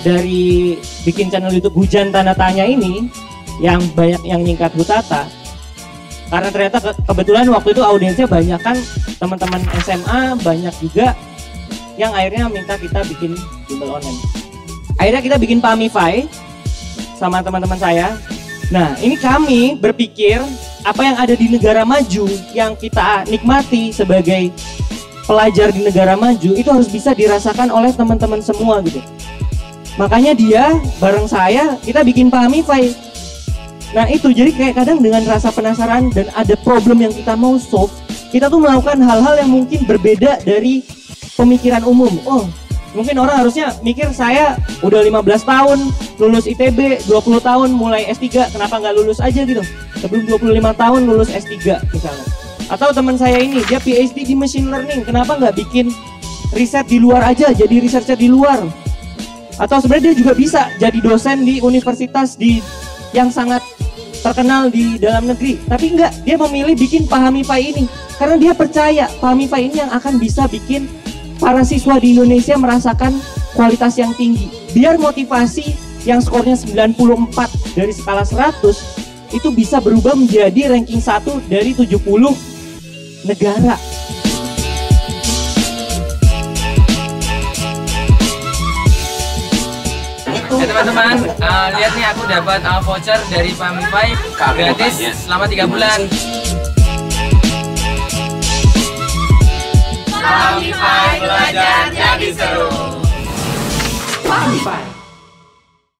dari bikin channel YouTube hujan tanda tanya ini yang banyak yang nyingkat Hutata karena ternyata ke- kebetulan waktu itu audiensnya banyak kan teman-teman SMA banyak juga yang akhirnya minta kita bikin bimbel online. Akhirnya kita bikin Pamify sama teman-teman saya. Nah ini kami berpikir apa yang ada di negara maju yang kita nikmati sebagai pelajar di negara maju itu harus bisa dirasakan oleh teman-teman semua gitu Makanya dia bareng saya kita bikin Pamify. Nah itu jadi kayak kadang dengan rasa penasaran dan ada problem yang kita mau solve, kita tuh melakukan hal-hal yang mungkin berbeda dari pemikiran umum. Oh, mungkin orang harusnya mikir saya udah 15 tahun lulus ITB, 20 tahun mulai S3, kenapa nggak lulus aja gitu? Sebelum 25 tahun lulus S3 misalnya. Atau teman saya ini dia PhD di machine learning, kenapa nggak bikin riset di luar aja, jadi researcher di luar? atau sebenarnya dia juga bisa jadi dosen di universitas di yang sangat terkenal di dalam negeri. Tapi enggak dia memilih bikin Pahamify ini. Karena dia percaya Pahamify ini yang akan bisa bikin para siswa di Indonesia merasakan kualitas yang tinggi. Biar motivasi yang skornya 94 dari skala 100 itu bisa berubah menjadi ranking 1 dari 70 negara Ya teman-teman, uh, lihat nih aku dapat uh, voucher dari Pamify gratis selama 3 bulan.